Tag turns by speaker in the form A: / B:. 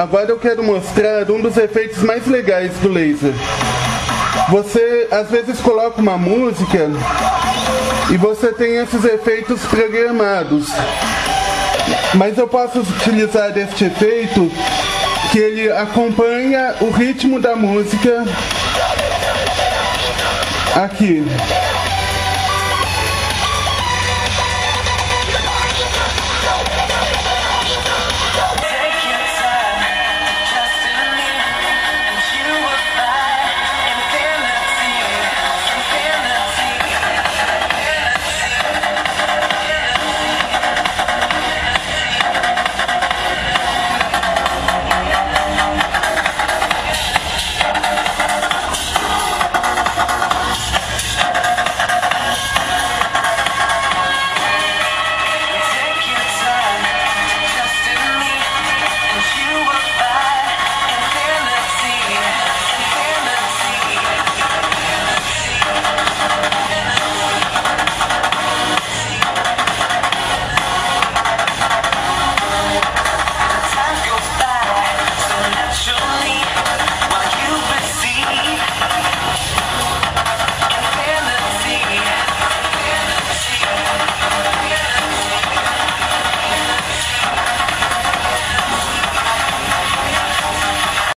A: Agora eu quero mostrar um dos efeitos mais legais do laser. Você às vezes coloca uma música e você tem esses efeitos programados. Mas eu posso utilizar este efeito que ele acompanha o ritmo da música aqui.